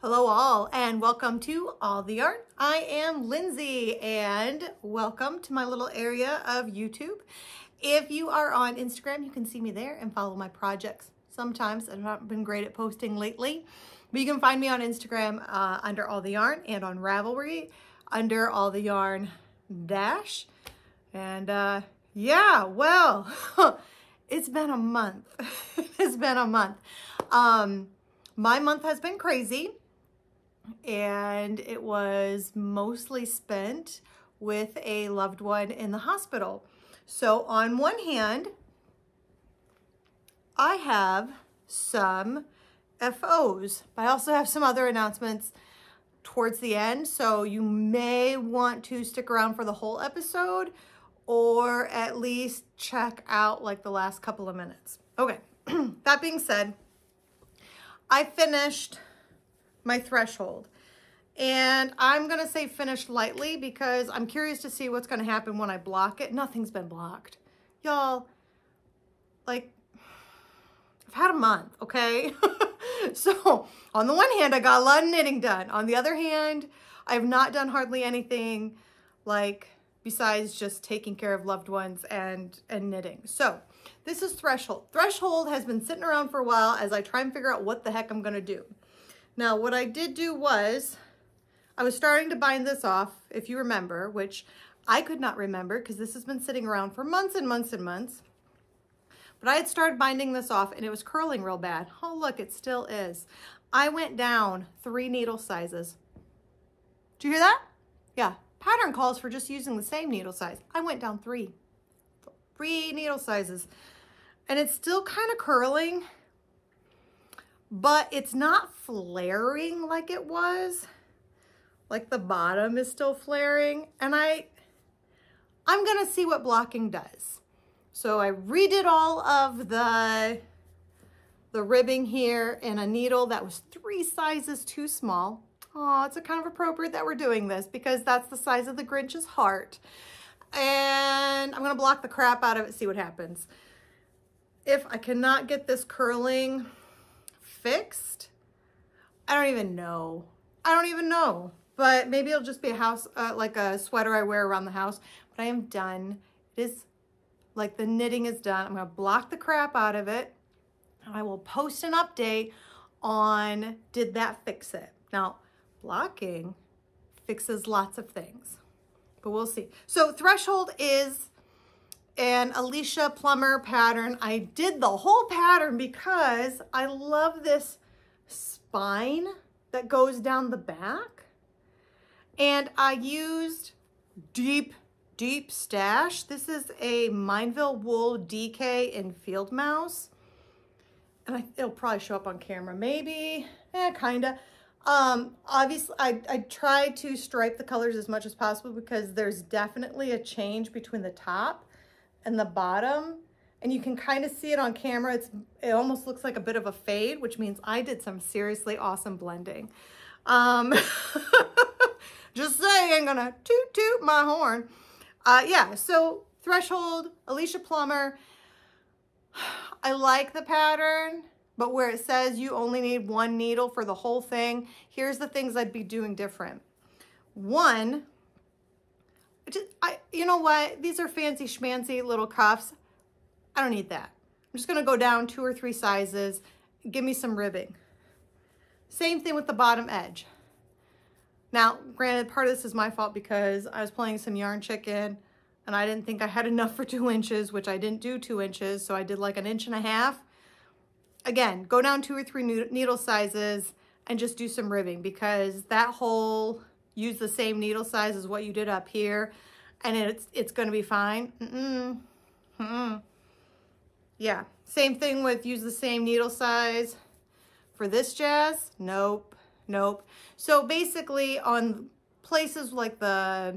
Hello all and welcome to All the Yarn. I am Lindsay and welcome to my little area of YouTube. If you are on Instagram, you can see me there and follow my projects. Sometimes I've not been great at posting lately, but you can find me on Instagram uh, under All the Yarn and on Ravelry under All the Yarn Dash. And uh, yeah, well, it's been a month. it's been a month. Um, my month has been crazy and it was mostly spent with a loved one in the hospital. So on one hand, I have some FOs, but I also have some other announcements towards the end. So you may want to stick around for the whole episode or at least check out like the last couple of minutes. Okay, that being said, I finished my threshold. And I'm going to say finished lightly because I'm curious to see what's going to happen when I block it. Nothing's been blocked. Y'all, like, I've had a month, okay? so on the one hand, I got a lot of knitting done. On the other hand, I have not done hardly anything like besides just taking care of loved ones and, and knitting. So this is Threshold. Threshold has been sitting around for a while as I try and figure out what the heck I'm gonna do. Now what I did do was, I was starting to bind this off, if you remember, which I could not remember because this has been sitting around for months and months and months. But I had started binding this off and it was curling real bad. Oh, look, it still is. I went down three needle sizes. Do you hear that? Yeah, pattern calls for just using the same needle size. I went down three, three needle sizes and it's still kind of curling, but it's not flaring like it was. Like the bottom is still flaring and I, I'm gonna see what blocking does. So I redid all of the, the ribbing here in a needle that was three sizes too small. Oh, it's a kind of appropriate that we're doing this because that's the size of the Grinch's heart. And I'm gonna block the crap out of it, see what happens. If I cannot get this curling fixed, I don't even know. I don't even know, but maybe it'll just be a house, uh, like a sweater I wear around the house, but I am done. It is like the knitting is done. I'm gonna block the crap out of it. I will post an update on did that fix it. Now, blocking fixes lots of things, but we'll see. So threshold is an Alicia Plummer pattern. I did the whole pattern because I love this spine that goes down the back. And I used deep, deep stash. This is a Mineville Wool DK in Field Mouse. And I, it'll probably show up on camera, maybe, eh, kinda. Um, obviously, I, I tried to stripe the colors as much as possible because there's definitely a change between the top and the bottom. And you can kind of see it on camera. It's It almost looks like a bit of a fade, which means I did some seriously awesome blending. Um, just saying, gonna toot toot my horn. Uh, yeah, so Threshold, Alicia Plummer. I like the pattern. But where it says you only need one needle for the whole thing, here's the things I'd be doing different. One, just, I, you know what? These are fancy schmancy little cuffs. I don't need that. I'm just gonna go down two or three sizes, give me some ribbing. Same thing with the bottom edge. Now, granted, part of this is my fault because I was playing some yarn chicken and I didn't think I had enough for two inches, which I didn't do two inches, so I did like an inch and a half again, go down two or three needle sizes and just do some ribbing because that whole use the same needle size as what you did up here and it's it's going to be fine. Mm -mm. Mm yeah, same thing with use the same needle size for this jazz. Nope, nope. So basically on places like the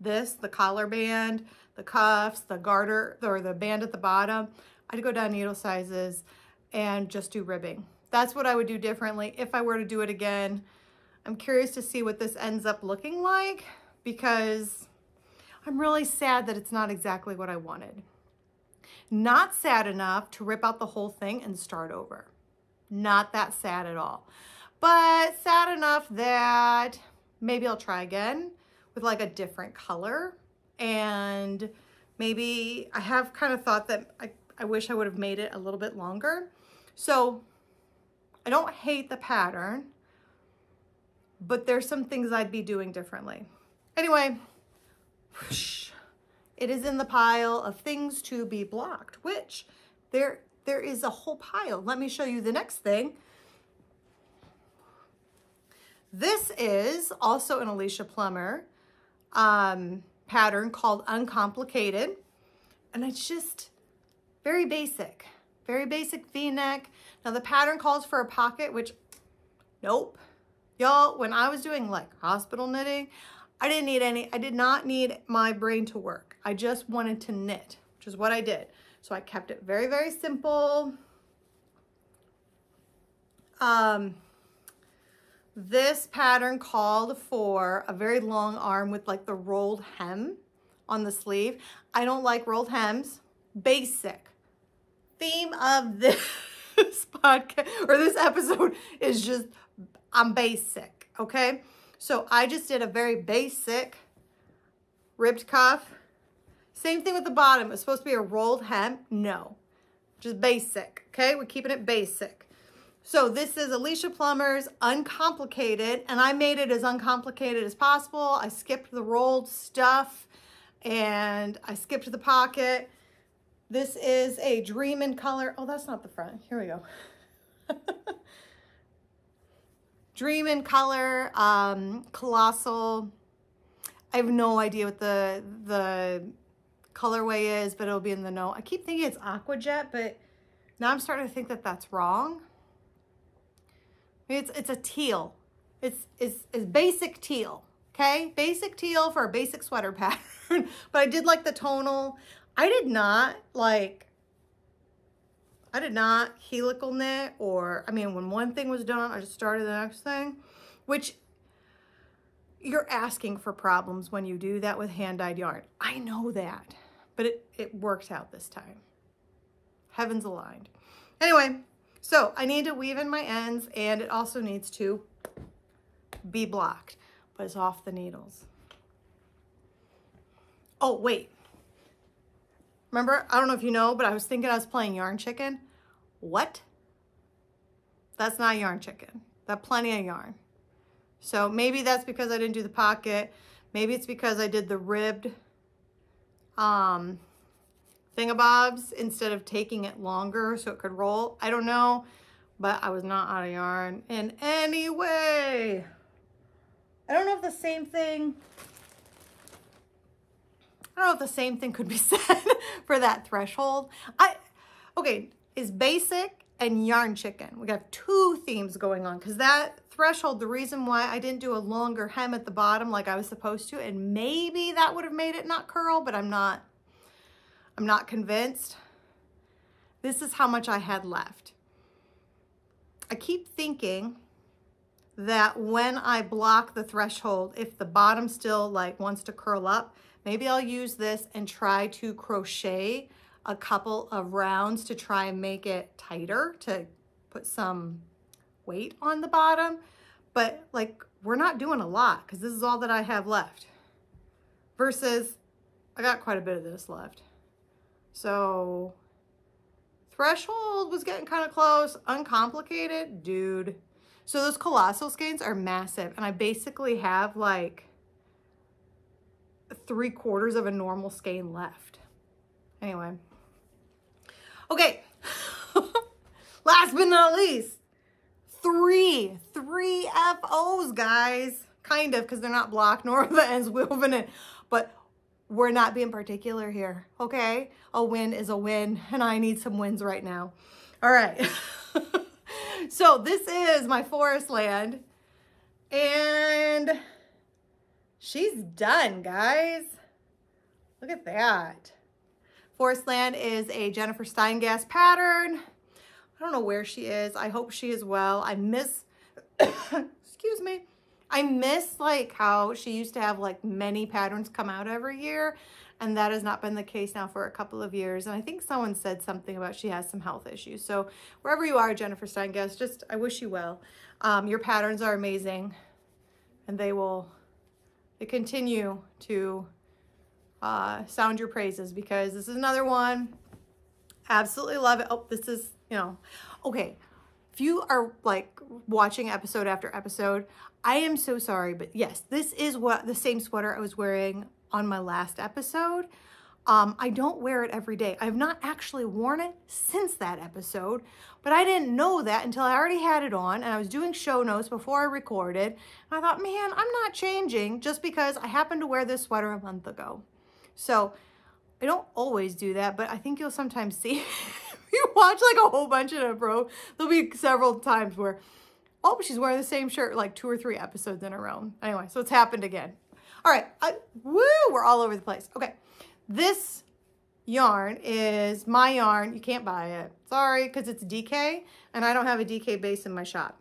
this, the collar band, the cuffs, the garter, or the band at the bottom, I'd go down needle sizes and just do ribbing. That's what I would do differently if I were to do it again. I'm curious to see what this ends up looking like because I'm really sad that it's not exactly what I wanted. Not sad enough to rip out the whole thing and start over. Not that sad at all. but sad enough that maybe I'll try again with like a different color. And maybe I have kind of thought that I, I wish I would have made it a little bit longer. So I don't hate the pattern, but there's some things I'd be doing differently. Anyway, it is in the pile of things to be blocked, which there, there is a whole pile. Let me show you the next thing. This is also an Alicia Plummer um, pattern called Uncomplicated. And it's just very basic, very basic v-neck. Now the pattern calls for a pocket, which nope. Y'all, when I was doing like hospital knitting, I didn't need any, I did not need my brain to work. I just wanted to knit, which is what I did. So I kept it very, very simple. Um, this pattern called for a very long arm with like the rolled hem on the sleeve. I don't like rolled hems. Basic. Theme of this podcast or this episode is just I'm basic, okay? So I just did a very basic ribbed cuff. Same thing with the bottom. It's supposed to be a rolled hem. No, just basic, okay? We're keeping it basic. So this is Alicia Plummer's Uncomplicated, and I made it as uncomplicated as possible. I skipped the rolled stuff, and I skipped the pocket. This is a Dream in Color. Oh, that's not the front. Here we go. Dream in Color, um, Colossal. I have no idea what the, the colorway is, but it'll be in the note. I keep thinking it's Aqua Jet, but now I'm starting to think that that's wrong. It's, it's a teal. It's, it's, it's basic teal, okay? Basic teal for a basic sweater pattern. but I did like the tonal. I did not like, I did not helical knit or, I mean, when one thing was done, I just started the next thing, which you're asking for problems when you do that with hand-dyed yarn. I know that, but it, it worked out this time. Heavens aligned. Anyway, so I need to weave in my ends and it also needs to be blocked, but it's off the needles. Oh, wait. Remember, I don't know if you know, but I was thinking I was playing Yarn Chicken. What? That's not Yarn Chicken. That plenty of yarn. So maybe that's because I didn't do the pocket. Maybe it's because I did the ribbed um, thingamabobs instead of taking it longer so it could roll. I don't know, but I was not out of yarn in any way. I don't know if the same thing, I don't know if the same thing could be said for that threshold. I, okay, is basic and yarn chicken. We got two themes going on because that threshold, the reason why I didn't do a longer hem at the bottom like I was supposed to, and maybe that would have made it not curl, but I'm not I'm not convinced. This is how much I had left. I keep thinking that when I block the threshold, if the bottom still like wants to curl up, maybe I'll use this and try to crochet a couple of rounds to try and make it tighter to put some weight on the bottom. But like, we're not doing a lot because this is all that I have left versus I got quite a bit of this left. So threshold was getting kind of close. Uncomplicated, dude. So those colossal skeins are massive. And I basically have like three quarters of a normal skein left. Anyway. Okay. Last but not least, three, three FOs, guys. Kind of, because they're not blocked nor are the ends woven in. But we're not being particular here, okay? A win is a win, and I need some wins right now. All right. so this is my forest land, and she's done, guys. Look at that. Forest Land is a Jennifer Steingass pattern. I don't know where she is. I hope she is well. I miss, excuse me, I miss like how she used to have like many patterns come out every year. And that has not been the case now for a couple of years. And I think someone said something about she has some health issues. So wherever you are, Jennifer Steingass, just I wish you well. Um, your patterns are amazing and they will they continue to uh, sound your praises because this is another one. Absolutely love it. Oh, this is, you know, okay. If you are like watching episode after episode, I am so sorry, but yes, this is what the same sweater I was wearing on my last episode. Um, I don't wear it every day. I've not actually worn it since that episode, but I didn't know that until I already had it on and I was doing show notes before I recorded. And I thought, man, I'm not changing just because I happened to wear this sweater a month ago. So I don't always do that, but I think you'll sometimes see, you watch like a whole bunch of them, row, there'll be several times where, oh, she's wearing the same shirt like two or three episodes in a row. Anyway, so it's happened again. All right, I, woo, we're all over the place. Okay, this yarn is my yarn. You can't buy it. Sorry, because it's DK, and I don't have a DK base in my shop.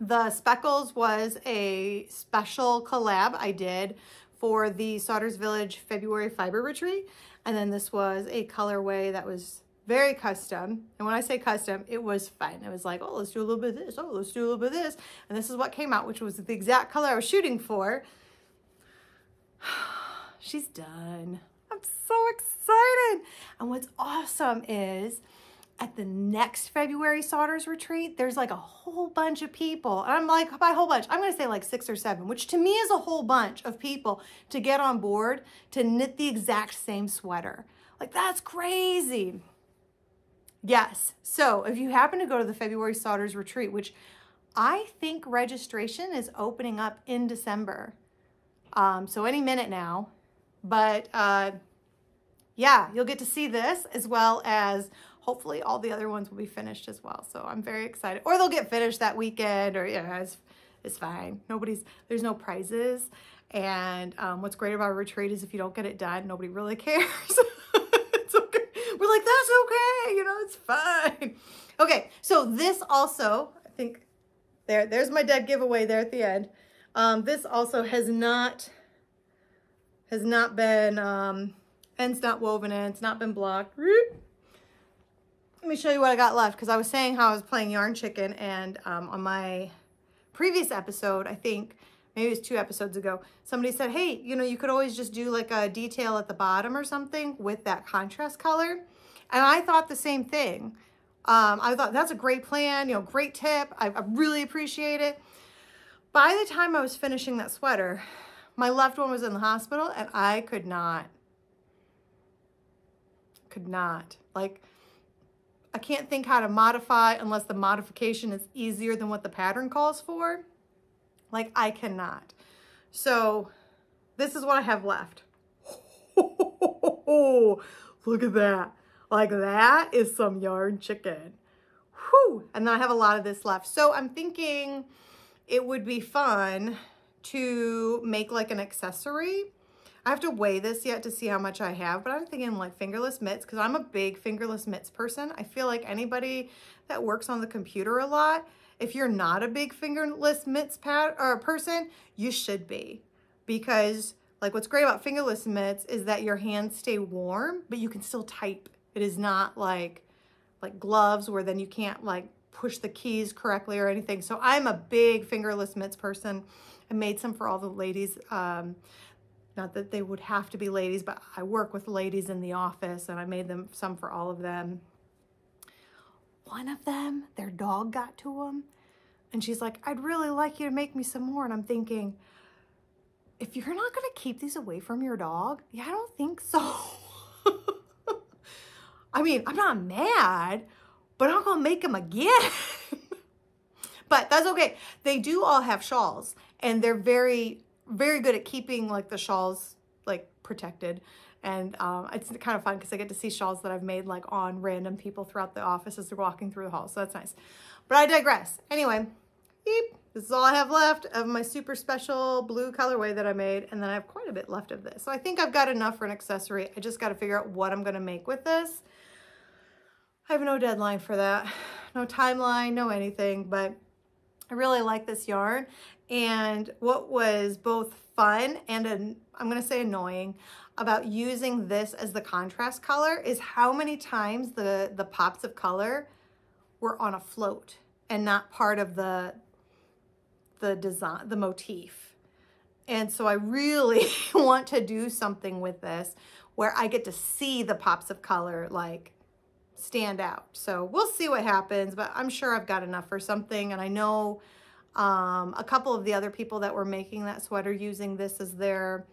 The Speckles was a special collab I did for the Sodders Village February Fiber Retreat. And then this was a colorway that was very custom. And when I say custom, it was fun. It was like, oh, let's do a little bit of this. Oh, let's do a little bit of this. And this is what came out, which was the exact color I was shooting for. She's done. So excited. And what's awesome is at the next February Sodders retreat, there's like a whole bunch of people. And I'm like, by a whole bunch, I'm going to say like six or seven, which to me is a whole bunch of people to get on board to knit the exact same sweater. Like, that's crazy. Yes. So if you happen to go to the February Sodders retreat, which I think registration is opening up in December. Um, so any minute now. But uh, yeah, you'll get to see this as well as hopefully all the other ones will be finished as well. So I'm very excited. Or they'll get finished that weekend or, yeah, it's, it's fine. Nobody's, there's no prizes. And um, what's great about a retreat is if you don't get it done, nobody really cares. it's okay. We're like, that's okay. You know, it's fine. Okay. So this also, I think there, there's my dead giveaway there at the end. Um, this also has not, has not been, um, end's not woven in. It's not been blocked. Let me show you what I got left because I was saying how I was playing Yarn Chicken and um, on my previous episode, I think, maybe it was two episodes ago, somebody said, hey, you know, you could always just do like a detail at the bottom or something with that contrast color. And I thought the same thing. Um, I thought that's a great plan, you know, great tip. I, I really appreciate it. By the time I was finishing that sweater, my left one was in the hospital and I could not, could not. Like, I can't think how to modify unless the modification is easier than what the pattern calls for. Like I cannot. So this is what I have left. Look at that. Like that is some yarn chicken. Whew. And then I have a lot of this left. So I'm thinking it would be fun to make like an accessory I have to weigh this yet to see how much I have, but I'm thinking like fingerless mitts because I'm a big fingerless mitts person. I feel like anybody that works on the computer a lot, if you're not a big fingerless mitts pad or person, you should be because like what's great about fingerless mitts is that your hands stay warm, but you can still type. It is not like like gloves where then you can't like push the keys correctly or anything. So I'm a big fingerless mitts person. I made some for all the ladies. Um, not that they would have to be ladies, but I work with ladies in the office and I made them some for all of them. One of them, their dog got to them and she's like, I'd really like you to make me some more. And I'm thinking, if you're not going to keep these away from your dog, yeah, I don't think so. I mean, I'm not mad, but I'm going to make them again. but that's okay. They do all have shawls and they're very very good at keeping like the shawls like protected. And um, it's kind of fun because I get to see shawls that I've made like on random people throughout the office as they're walking through the hall. So that's nice. But I digress. Anyway, beep, this is all I have left of my super special blue colorway that I made. And then I have quite a bit left of this. So I think I've got enough for an accessory. I just got to figure out what I'm going to make with this. I have no deadline for that. No timeline, no anything. But I really like this yarn. And what was both fun and an, I'm going to say annoying about using this as the contrast color is how many times the, the pops of color were on a float and not part of the, the design, the motif. And so I really want to do something with this where I get to see the pops of color like stand out. So we'll see what happens, but I'm sure I've got enough for something. And I know um, a couple of the other people that were making that sweater using this as their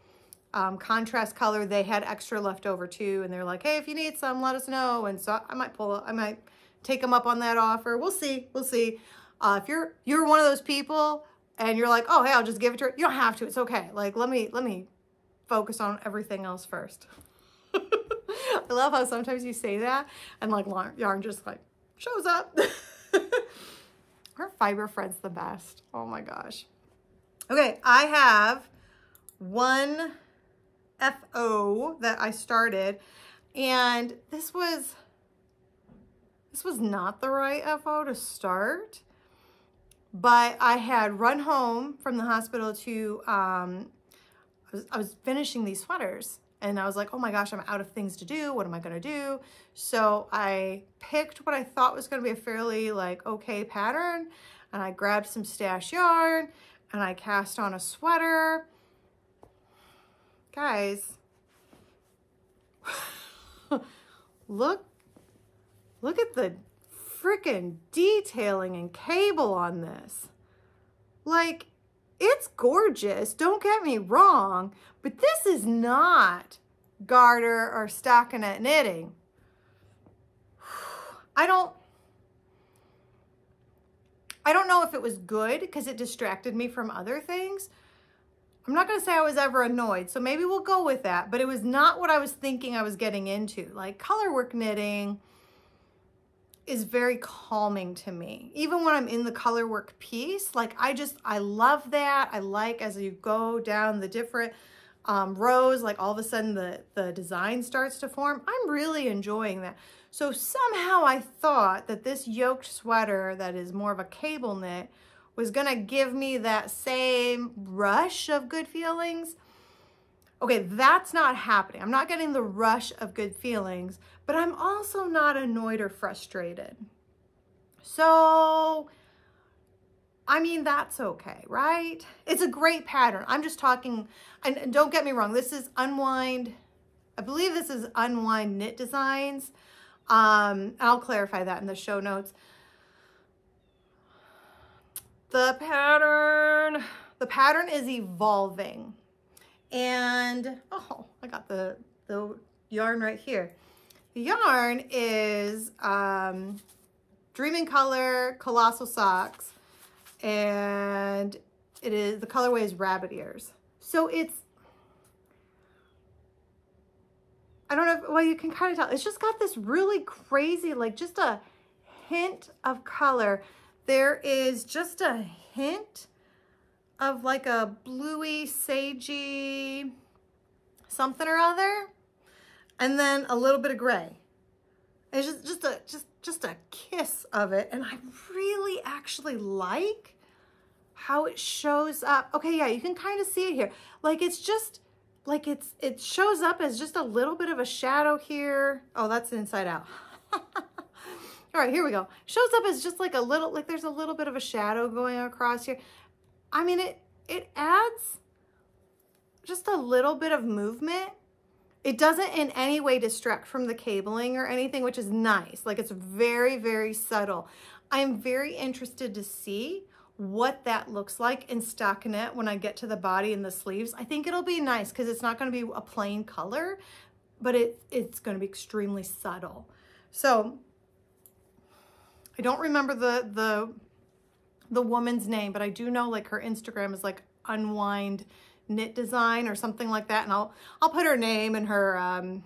um, contrast color, they had extra left over too. And they're like, hey, if you need some, let us know. And so I might pull, I might take them up on that offer. We'll see, we'll see. Uh, if you're, you're one of those people and you're like, oh, hey, I'll just give it to her. You don't have to, it's okay. Like, let me, let me focus on everything else first. I love how sometimes you say that and like yarn just like shows up. Our fiber friend's the best. Oh my gosh. Okay, I have one FO that I started and this was this was not the right FO to start but I had run home from the hospital to um, I was, I was finishing these sweaters and I was like, oh my gosh, I'm out of things to do. What am I to do? So I picked what I thought was to be a fairly like okay pattern. And I grabbed some stash yarn and I cast on a sweater. Guys, look, look at the freaking detailing and cable on this. Like, it's gorgeous, don't get me wrong, but this is not garter or stockinette knitting. I don't, I don't know if it was good because it distracted me from other things. I'm not going to say I was ever annoyed, so maybe we'll go with that, but it was not what I was thinking I was getting into. Like color work knitting, is very calming to me. Even when I'm in the color work piece, like I just, I love that. I like as you go down the different um, rows, like all of a sudden the, the design starts to form. I'm really enjoying that. So somehow I thought that this yoked sweater that is more of a cable knit was gonna give me that same rush of good feelings. Okay, that's not happening. I'm not getting the rush of good feelings, but I'm also not annoyed or frustrated. So, I mean, that's okay, right? It's a great pattern. I'm just talking, and don't get me wrong, this is Unwind, I believe this is Unwind Knit Designs. Um, I'll clarify that in the show notes. The pattern, the pattern is evolving. And, oh, I got the, the yarn right here. The yarn is um, Dream in Color Colossal Socks. And it is, the colorway is Rabbit Ears. So it's, I don't know, if, well, you can kind of tell. It's just got this really crazy, like just a hint of color. There is just a hint of like a bluey, sagey, something or other and then a little bit of gray. It's just, just a just just a kiss of it. And I really actually like how it shows up. Okay, yeah, you can kind of see it here. Like it's just like it's it shows up as just a little bit of a shadow here. Oh, that's inside out. All right, here we go. Shows up as just like a little, like there's a little bit of a shadow going across here. I mean, it, it adds just a little bit of movement it doesn't in any way distract from the cabling or anything, which is nice. Like it's very, very subtle. I'm very interested to see what that looks like in stockinette when I get to the body and the sleeves. I think it'll be nice because it's not going to be a plain color, but it, it's going to be extremely subtle. So I don't remember the, the, the woman's name, but I do know like her Instagram is like unwind knit design or something like that. And I'll, I'll put her name and her, um,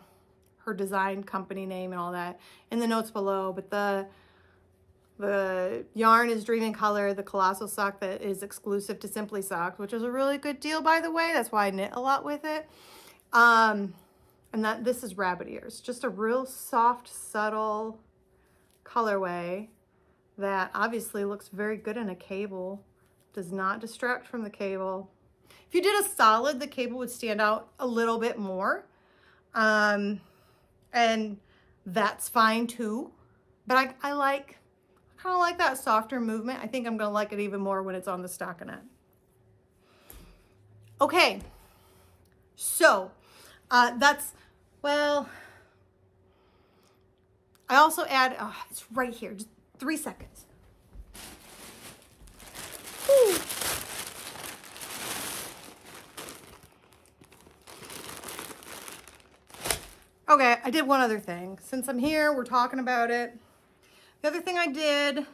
her design company name and all that in the notes below. But the, the yarn is Dream in Color, the Colossal sock that is exclusive to Simply Socks, which is a really good deal, by the way. That's why I knit a lot with it. Um, and that this is Rabbit Ears. Just a real soft, subtle colorway that obviously looks very good in a cable. Does not distract from the cable. If you did a solid, the cable would stand out a little bit more. Um, and that's fine too. But I, I like, I kind of like that softer movement. I think I'm going to like it even more when it's on the stockinette. Okay, so uh, that's, well, I also add, oh, it's right here, just three seconds. Okay, I did one other thing. Since I'm here, we're talking about it. The other thing I did,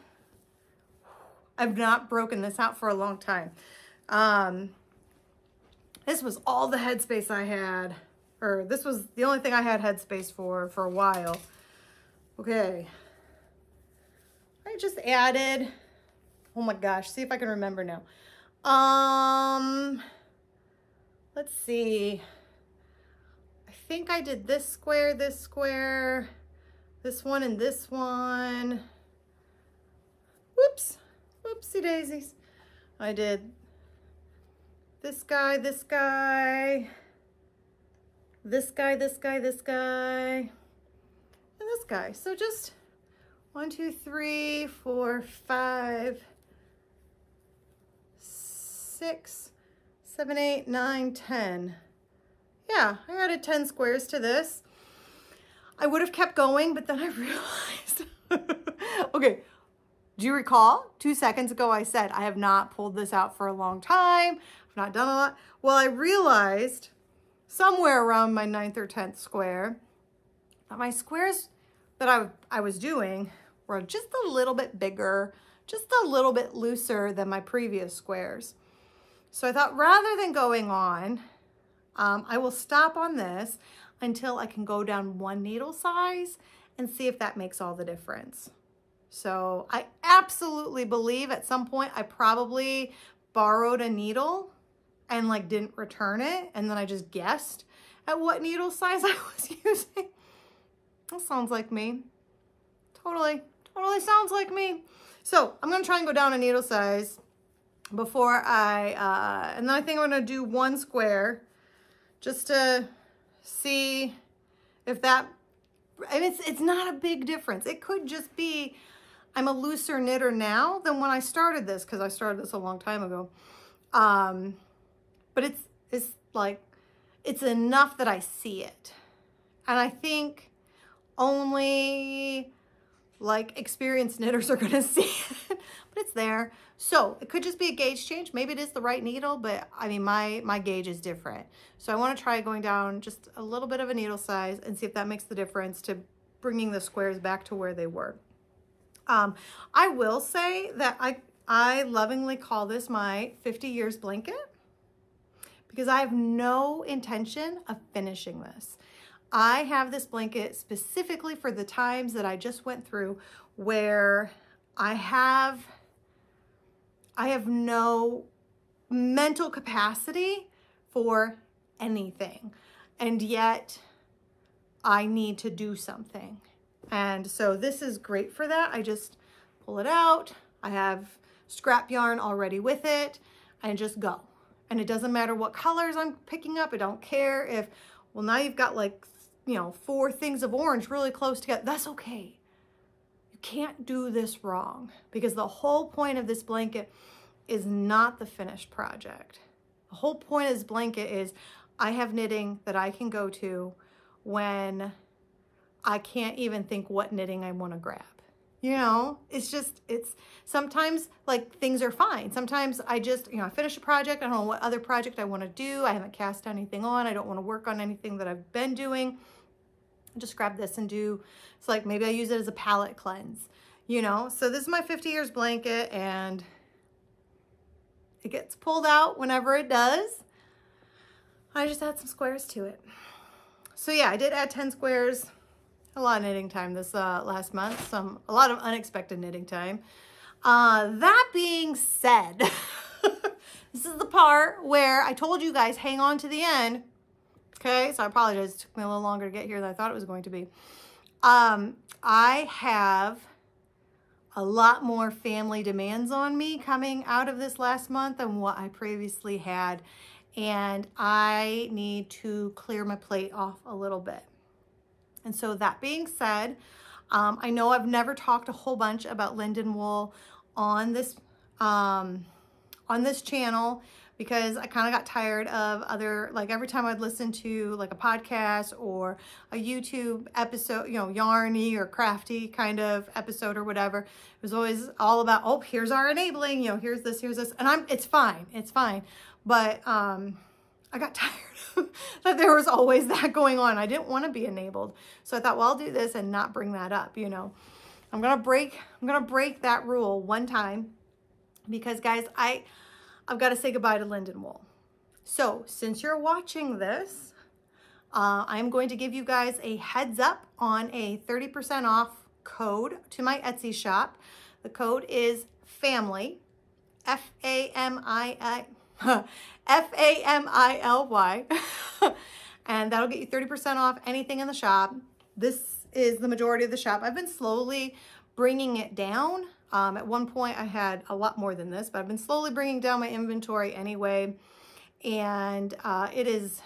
I've not broken this out for a long time. Um, this was all the headspace I had, or this was the only thing I had headspace for for a while. Okay. I just added, oh my gosh, see if I can remember now. Um, let's see. I think I did this square, this square, this one and this one. Whoops, whoopsie daisies. I did this guy, this guy, this guy, this guy, this guy, and this guy. So just one, two, three, four, five, six, seven, eight, nine, ten. Yeah, I added 10 squares to this. I would have kept going, but then I realized, okay, do you recall two seconds ago I said I have not pulled this out for a long time. I've not done a lot. Well, I realized somewhere around my ninth or 10th square that my squares that I, I was doing were just a little bit bigger, just a little bit looser than my previous squares. So I thought rather than going on, um, I will stop on this until I can go down one needle size and see if that makes all the difference. So I absolutely believe at some point I probably borrowed a needle and like didn't return it. And then I just guessed at what needle size I was using. That sounds like me. Totally, totally sounds like me. So I'm gonna try and go down a needle size before I, uh, and then I think I'm gonna do one square just to see if that, and it's, it's not a big difference. It could just be I'm a looser knitter now than when I started this because I started this a long time ago. Um, but it's, it's like, it's enough that I see it. And I think only like experienced knitters are to see it, but it's there. So it could just be a gauge change. Maybe it is the right needle, but I mean, my, my gauge is different. So I want to try going down just a little bit of a needle size and see if that makes the difference to bringing the squares back to where they were. Um, I will say that I, I lovingly call this my 50 years blanket because I have no intention of finishing this. I have this blanket specifically for the times that I just went through where I have, I have no mental capacity for anything. And yet I need to do something. And so this is great for that. I just pull it out. I have scrap yarn already with it and just go. And it doesn't matter what colors I'm picking up. I don't care if, well, now you've got like, you know, four things of orange really close together. That's okay. You can't do this wrong because the whole point of this blanket is not the finished project. The whole point of this blanket is I have knitting that I can go to when I can't even think what knitting I want to grab. You know, it's just, it's sometimes like things are fine. Sometimes I just, you know, I finish a project. I don't know what other project I want to do. I haven't cast anything on. I don't want to work on anything that I've been doing. Just grab this and do, it's like maybe I use it as a palate cleanse, you know? So this is my 50 years blanket and it gets pulled out whenever it does. I just add some squares to it. So yeah, I did add 10 squares a lot of knitting time this uh, last month, some a lot of unexpected knitting time. Uh, that being said, this is the part where I told you guys hang on to the end. Okay, so I apologize. It took me a little longer to get here than I thought it was going to be. Um, I have a lot more family demands on me coming out of this last month than what I previously had. And I need to clear my plate off a little bit. And so that being said, um, I know I've never talked a whole bunch about Linden Wool on this um, on this channel because I kind of got tired of other, like every time I'd listen to like a podcast or a YouTube episode, you know, yarny or crafty kind of episode or whatever, it was always all about, oh, here's our enabling, you know, here's this, here's this. And I'm, it's fine, it's fine. But um, I got tired that there was always that going on. I didn't want to be enabled. So I thought, well, I'll do this and not bring that up, you know. I'm going to break, I'm going to break that rule one time because guys, I, I've got to say goodbye to Linden Wool. So since you're watching this, uh, I'm going to give you guys a heads up on a 30% off code to my Etsy shop. The code is FAMILY, F-A-M-I, F-A-M-I-L-Y, and that'll get you 30% off anything in the shop. This is the majority of the shop. I've been slowly bringing it down um, at one point I had a lot more than this, but I've been slowly bringing down my inventory anyway. And uh, it is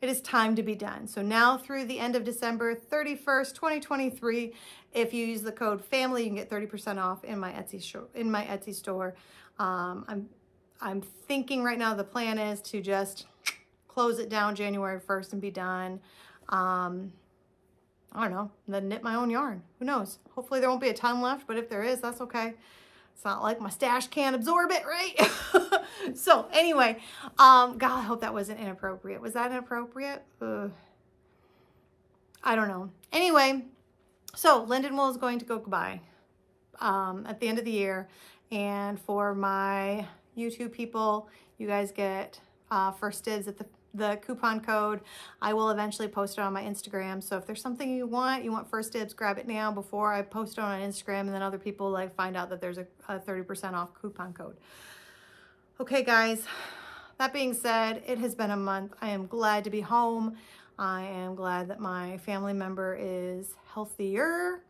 it is time to be done. So now through the end of December 31st, 2023, if you use the code FAMILY, you can get 30% off in my Etsy show, in my Etsy store. Um, I'm I'm thinking right now the plan is to just close it down January 1st and be done. Um, I don't know, then knit my own yarn. Who knows? Hopefully there won't be a ton left, but if there is, that's okay. It's not like my stash can't absorb it, right? so anyway, um, God, I hope that wasn't inappropriate. Was that inappropriate? Ugh. I don't know. Anyway, so Linden Wool is going to go goodbye um, at the end of the year. And for my YouTube people, you guys get uh, first dibs at the the coupon code. I will eventually post it on my Instagram. So if there's something you want, you want first dibs, grab it now before I post it on Instagram and then other people like find out that there's a 30% off coupon code. Okay, guys, that being said, it has been a month. I am glad to be home. I am glad that my family member is healthier,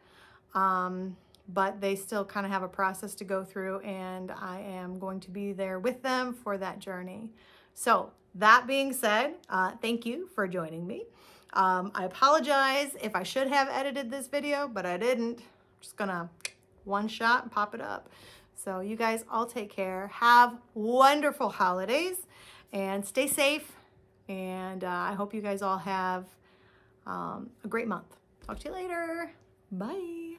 um, but they still kind of have a process to go through and I am going to be there with them for that journey. So that being said, uh, thank you for joining me. Um, I apologize if I should have edited this video, but I didn't. I'm just gonna one shot and pop it up. So you guys all take care. Have wonderful holidays and stay safe. And uh, I hope you guys all have um, a great month. Talk to you later. Bye.